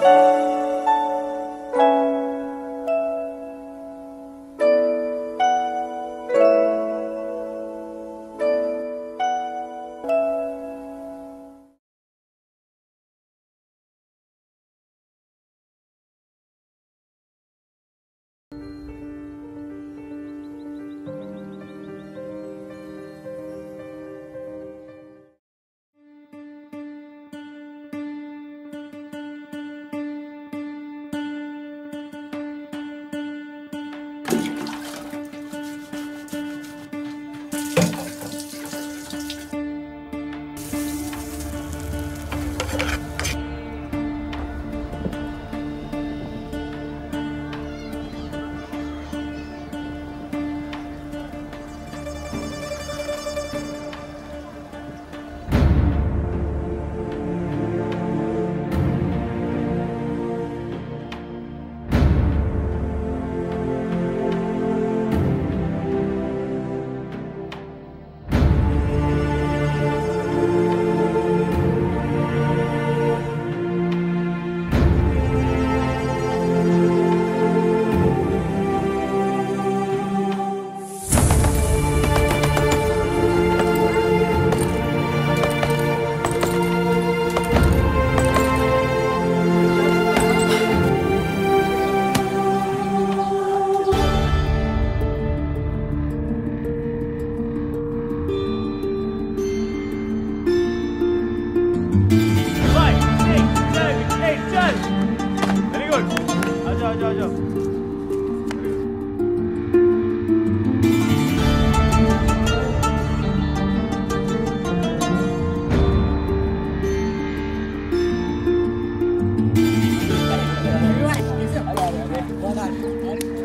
Música good. 아자, 아자, 아자. Được rồi.